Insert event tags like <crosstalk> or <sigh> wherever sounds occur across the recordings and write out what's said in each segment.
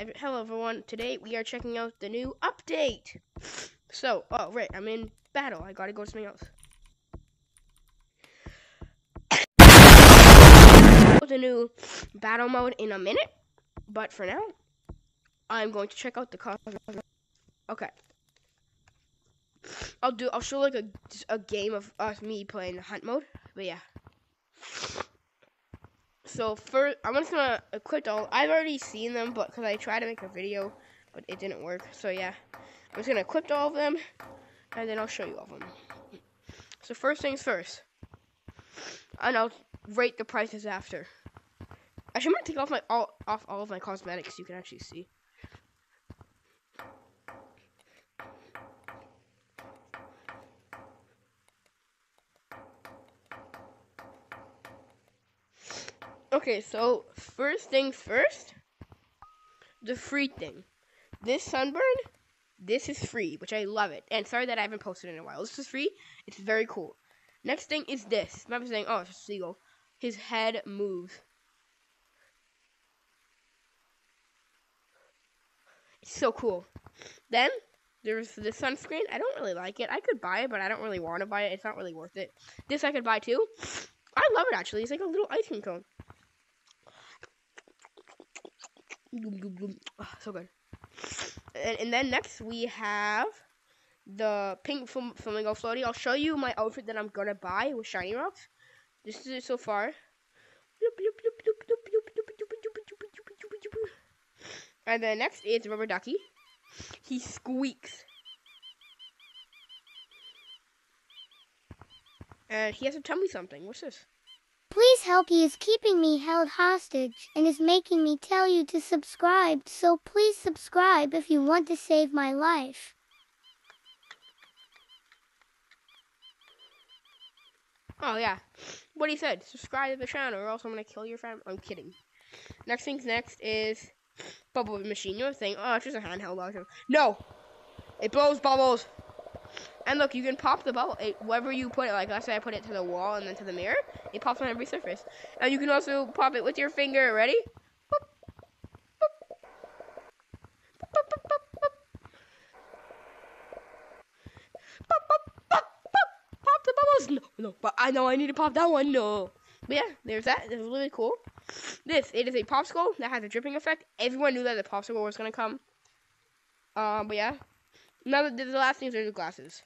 Hello everyone. Today we are checking out the new update. So, oh right, I'm in battle. I gotta go to something else. <coughs> the new battle mode in a minute, but for now, I'm going to check out the cost. Okay. I'll do. I'll show like a a game of us me playing the hunt mode. But yeah. So first, I'm just gonna equip all. I've already seen them, but because I tried to make a video, but it didn't work. So yeah, I'm just gonna equip all of them, and then I'll show you all of them. So first things first, and I'll rate the prices after. I'm gonna take off my all off all of my cosmetics. So you can actually see. Okay, so first things first, the free thing. This sunburn, this is free, which I love it. And sorry that I haven't posted in a while. This is free. It's very cool. Next thing is this. Remember saying, oh, it's a seagull. His head moves. It's so cool. Then there's the sunscreen. I don't really like it. I could buy it, but I don't really want to buy it. It's not really worth it. This I could buy too. I love it actually. It's like a little ice cream cone. Oh, so good. And, and, then next we have the pink flam- flamingo floaty. I'll show you my outfit that I'm gonna buy with shiny rocks. This is it so far. And then next is rubber ducky. He squeaks. And he has to tell me something. What's this? Please help he is keeping me held hostage and is making me tell you to subscribe, so please subscribe if you want to save my life. Oh yeah. What he said, subscribe to the channel or else I'm gonna kill your family. I'm kidding. Next thing's next is bubble machine. You're saying, oh, it's just a handheld. No! It blows bubbles! And look, you can pop the bubble it, wherever you put it. Like let's say I put it to the wall and then to the mirror, it pops on every surface. And you can also pop it with your finger. Ready? Pop the bubbles. No, no, but I know I need to pop that one. No. But yeah, there's that. It's really cool. This, it is a popsicle that has a dripping effect. Everyone knew that the popsicle was gonna come. Um, but yeah. Now the, the last things are the glasses.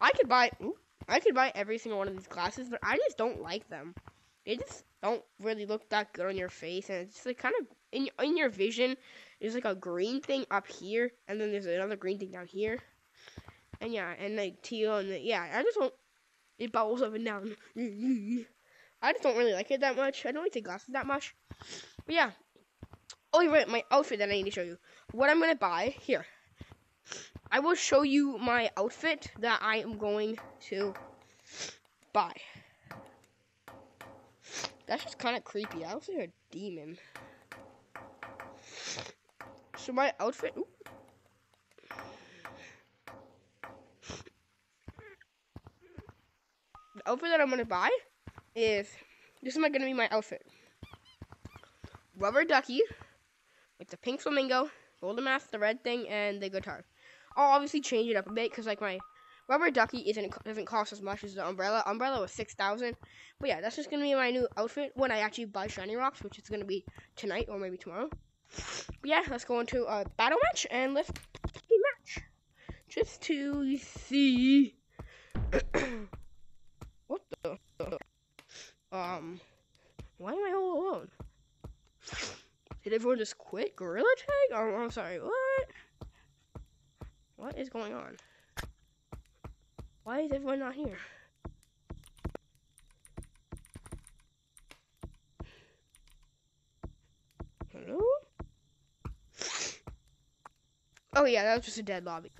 I could buy, ooh, I could buy every single one of these glasses, but I just don't like them. They just don't really look that good on your face, and it's just like kind of in in your vision. There's like a green thing up here, and then there's another green thing down here, and yeah, and like teal, and the, yeah, I just don't. It bubbles up and down. <laughs> I just don't really like it that much. I don't like the glasses that much. But yeah. Oh, right, my outfit that I need to show you. What I'm gonna buy here. I will show you my outfit that I am going to buy. That's just kind of creepy. I was like a demon. So my outfit. Ooh. The outfit that I'm gonna buy is this is my gonna be my outfit. Rubber ducky with the pink flamingo, golden mask, the red thing, and the guitar. I'll obviously change it up a bit because like my rubber ducky isn't doesn't cost as much as the umbrella. Umbrella was six thousand. But yeah, that's just gonna be my new outfit when I actually buy shiny rocks, which is gonna be tonight or maybe tomorrow. But yeah, let's go into a battle match and let's match just to see <coughs> what the um why am I all alone? Did everyone just quit Gorilla Tag? Oh, I'm sorry, what? What is going on? Why is everyone not here? Hello? Oh yeah, that was just a dead lobby.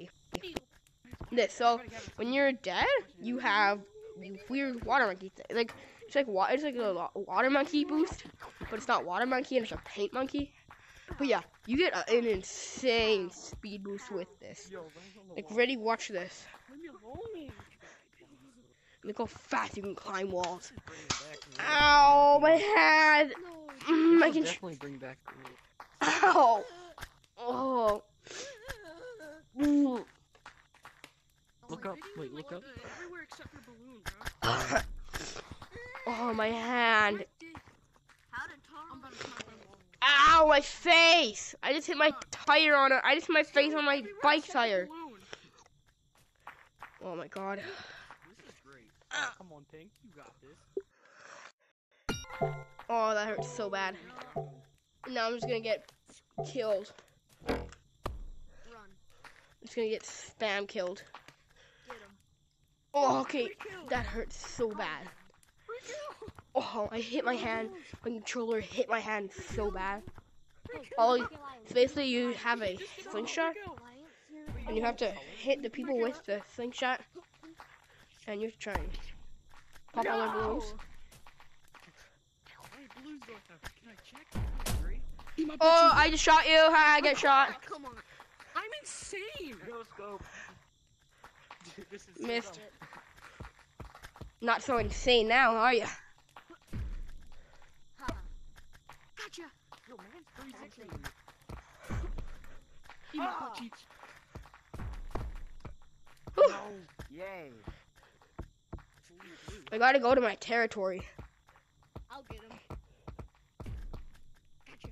This so when you're dead, you have weird water monkey thing. Like it's like water. It's like a water monkey boost, but it's not water monkey. And it's a paint monkey. But yeah, you get an insane speed boost with this. Like, ready, watch this. Look how fast you can climb walls. Ow, my head! Mm, I can definitely bring back. Ow! Oh. Look up. Wait, look up. <laughs> oh, my hand. Ow, my face! I just hit my tire on it. I just hit my face on my bike tire. Oh my god. This is great. Oh, come on, Pink. You got this. Oh, that hurts so bad. Now I'm just gonna get killed. Run. I'm just gonna get spam killed. Get. Oh, okay. That hurts so bad. Oh, I hit my hand. My controller hit my hand so bad. Oh, all you, so basically you have a slingshot, and you have to hit the people with the slingshot, and you have to try and pop all their balloons. Hey, balloons don't have. Can I check? Can I agree? Oh, I just shot you. Ha, I get shot. <laughs> Come on. I'm insane. No scope. Dude, this is so Missed. Not so insane now, are you? Gotcha. Yo, man, 360. Eat my butt cheeks. Oh, no. Yay. I gotta go to my territory. I'll get him. Gotcha.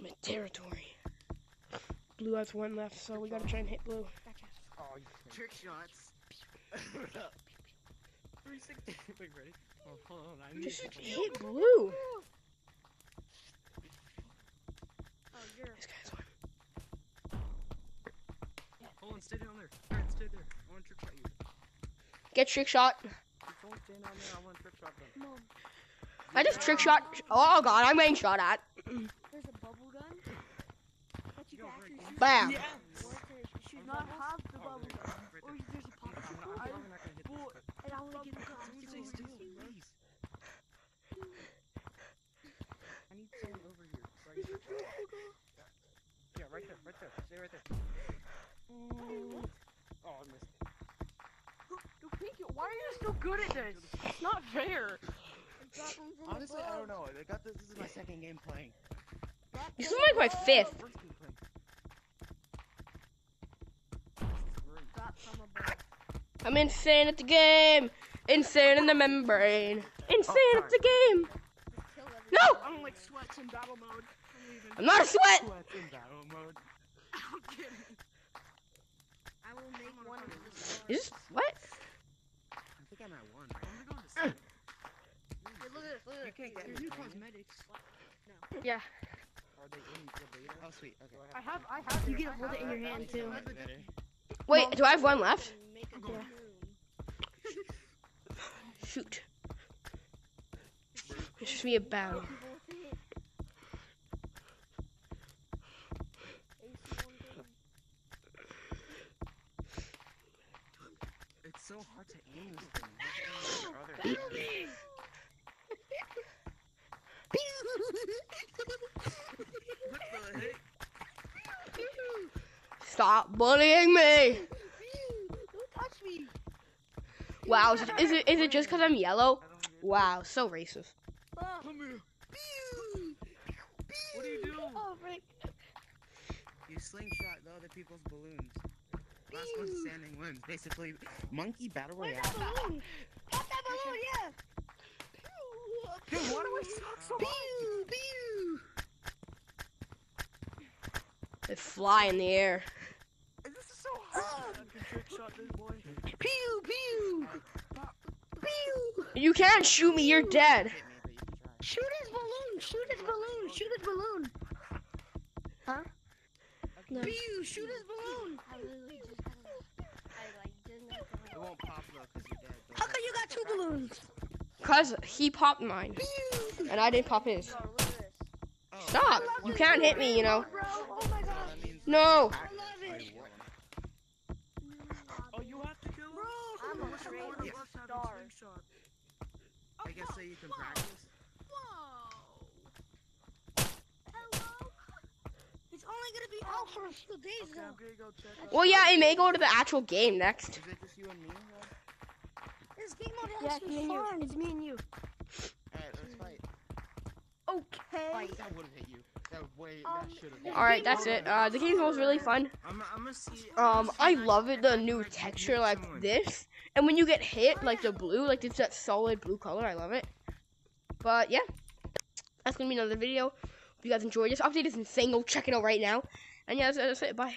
My territory. Blue has one left, so we gotta try and hit blue. You trick shots. 360. <laughs> Wait, ready? Oh, hold on. I need Just to hit blue. Oh, you're. This guy's one. Hold on, stay down there. Alright, stay there. I want to trick shot you. Get trick shot. Don't stand down there. I want to trick shot them. Mom, I just trick shot. Oh god, I'm getting shot at. there's a bubble gun. That you Yo, can Rick, actually shoot. Bam. Yes! Or it should not have the Oh, bubble there, gun. right Or there. there's a I'm popsicle. not- I'm I, probably not gonna hit this, Well, but- and I want to get the Don't say popsicle. still, please. I need someone over here. Right here. Yeah, right there, right there. Stay right there. Oh, I missed. Yo, Pinky, Why are you so good at this? It's not fair. drop 'em from Honestly, I don't know. I got this. This is my second game playing. This is like my fifth. First game playing. This is great. Drop from above. I'm insane at the game. Insane in the membrane. Insane at the game. Just kill everyone. No! I don't like sweats in battle mode. I'm. I'm not a sweat. Sweats in battle mode. <laughs> I'm kidding. I will make one of the stars. Is this what? I think I'm at one. I'm gonna go to sleep. Look at this, look You can't get There's me. new can you? cosmetics. Yeah. Are they in the beta? Oh sweet. Okay. I have, I have. You can hold it in your hand, too. Wait, do I have one left? and Make a I'm going. cocoon. Shoot. It's just me a battle. People with it. AC one thing. It's so hard to aim this thing. You have to aim with your other hand. The? Stop bullying me. Don't touch me. Wow, is it, is it, is it just because I'm yellow? I don't get it. Wow, so racist. Come here. What do you do? oh Rick. You slingshot the other people's balloons. Last one standing wins. Basically, monkey battle royale. that balloon? Pop that balloon, yeah. Dude, why do I suck so much? They fly in the air. This is so hard. I can trick shot this boy. Pew pew. Pew. You can't shoot me, you're dead. Hit me, but you can try. Shoot his balloon. Shoot his balloon. Shoot his balloon. Huh? No. Pew. Shoot his balloon. I literally just got I like didn't have to It won't pop though, cause you're dead. but- How come you got two balloons? Cause he popped mine. And I didn't pop his. Stop. You can't hit me, you know. No. You. Well, yeah, it may go to the actual game next. Is it just you and me? Rob? This game mode Yeah, has me been and you. fun. It's me and you. Alright, let's fight. Okay. Fight. That would have hit you. That way. Um, that should have. All right, that's it. Uh, the game was really fun. I'm, I'm gonna see. Um, I love it. The new texture like this, and when you get hit, like the blue, like it's that solid blue color. I love it. But yeah, that's gonna be another video. If you guys enjoyed this update, is insane. Go check it out right now. And yeah, that's, that's it. Bye.